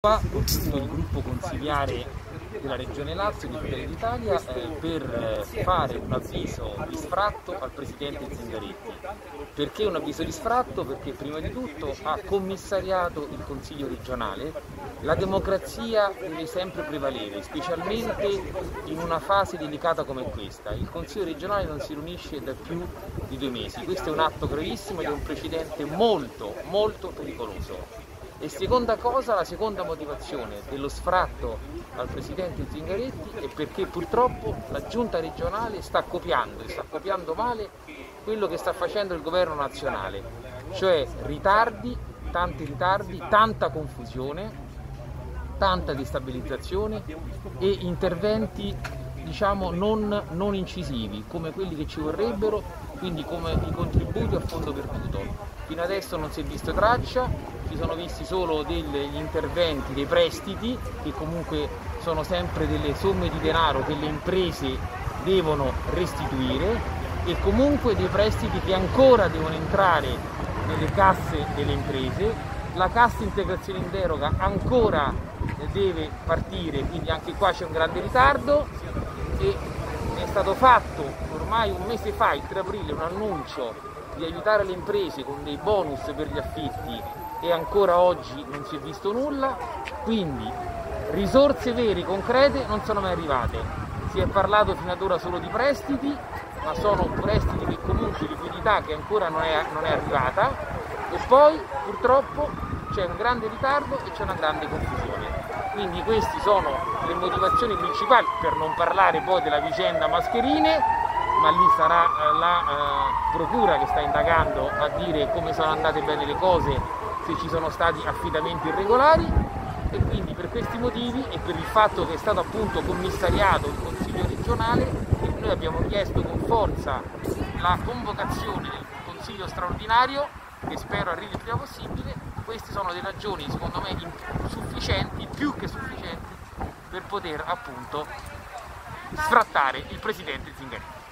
Qua costituito il gruppo consigliare della Regione Lazio di Fratelli d'Italia eh, per eh, fare un avviso di sfratto al Presidente Zingaretti. Perché un avviso di sfratto? Perché prima di tutto ha commissariato il Consiglio regionale. La democrazia deve sempre prevalere, specialmente in una fase delicata come questa. Il Consiglio regionale non si riunisce da più di due mesi. Questo è un atto gravissimo ed è un precedente molto, molto pericoloso. E seconda cosa, la seconda motivazione dello sfratto al Presidente Zingaretti è perché purtroppo la Giunta regionale sta copiando e sta copiando male quello che sta facendo il governo nazionale, cioè ritardi, tanti ritardi, tanta confusione, tanta destabilizzazione e interventi diciamo non, non incisivi come quelli che ci vorrebbero, quindi come i contributi a fondo perduto. Fino adesso non si è visto traccia, ci sono visti solo degli interventi, dei prestiti che comunque sono sempre delle somme di denaro che le imprese devono restituire e comunque dei prestiti che ancora devono entrare nelle casse delle imprese. La cassa integrazione in deroga ancora deve partire, quindi anche qua c'è un grande ritardo e è stato fatto ormai un mese fa, il 3 aprile, un annuncio di aiutare le imprese con dei bonus per gli affitti e ancora oggi non si è visto nulla, quindi risorse vere, concrete non sono mai arrivate. Si è parlato fino ad ora solo di prestiti, ma sono prestiti che comunque liquidità che ancora non è, non è arrivata e poi purtroppo c'è un grande ritardo e c'è una grande confusione. Quindi queste sono le motivazioni principali, per non parlare poi della vicenda mascherine, ma lì sarà eh, la eh, procura che sta indagando a dire come sono andate bene le cose, se ci sono stati affidamenti irregolari. E quindi per questi motivi e per il fatto che è stato appunto commissariato il Consiglio regionale noi abbiamo chiesto con forza la convocazione del Consiglio straordinario che spero arrivi il prima possibile queste sono le ragioni secondo me sufficienti, più che sufficienti per poter appunto sfrattare il Presidente Zingaretti